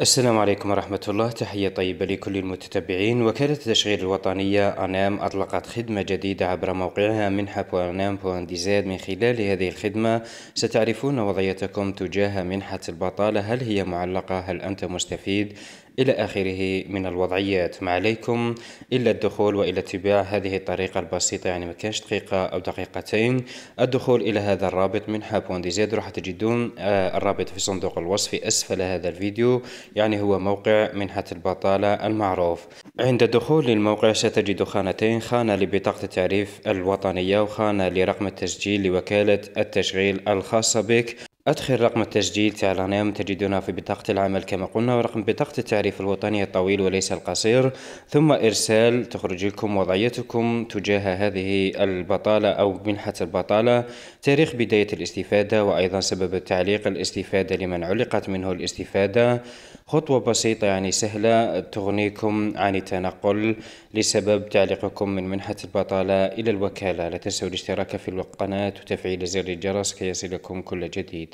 السلام عليكم ورحمة الله. تحية طيبة لكل المتتبعين. وكالة التشغيل الوطنية أنام أطلقت خدمة جديدة عبر موقعها منحة.انام.dz من خلال هذه الخدمة ستعرفون وضعيتكم تجاه منحة البطالة. هل هي معلقة؟ هل أنت مستفيد؟ إلى آخره من الوضعيات. ما عليكم إلا الدخول وإلى اتباع هذه الطريقة البسيطة. يعني ما كانش دقيقة أو دقيقتين. الدخول إلى هذا الرابط من حاب زد راح تجدون آه، الرابط في صندوق الوصف. أسفل هذا الفيديو. يعني هو موقع منحة البطالة المعروف. عند الدخول للموقع ستجد خانتين خانة لبطاقة التعريف الوطنية وخانة لرقم التسجيل لوكالة التشغيل الخاصة بك. أدخل رقم التسجيل تاع الغنم تجدونه في بطاقة العمل كما قلنا ورقم بطاقة التعريف الوطني الطويل وليس القصير ثم إرسال تخرج لكم وضعيتكم تجاه هذه البطالة أو منحة البطالة تاريخ بداية الاستفادة وأيضا سبب التعليق الاستفادة لمن علقت منه الاستفادة. خطوة بسيطة يعني سهلة تغنيكم عن التنقل لسبب تعليقكم من منحة البطالة إلى الوكالة. لا تنسوا الاشتراك في القناة وتفعيل زر الجرس كي يصلكم كل جديد.